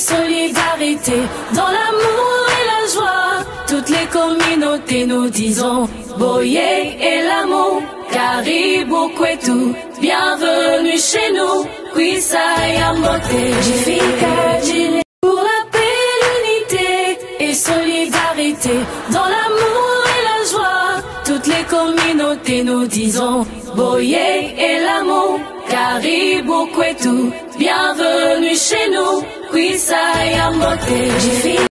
solidarité. Dans l'amour et la joie, toutes les communautés nous disons Boye et l'amour, Caribou Kwetu, bienvenue chez nous, Kwisa Jifika pour la paix, l'unité et solidarité. Dans l'amour et la joie, toutes les communautés nous disons Boye et l'amour, Caribou Kwetu, bienvenue chez nous, Kwisa Jifika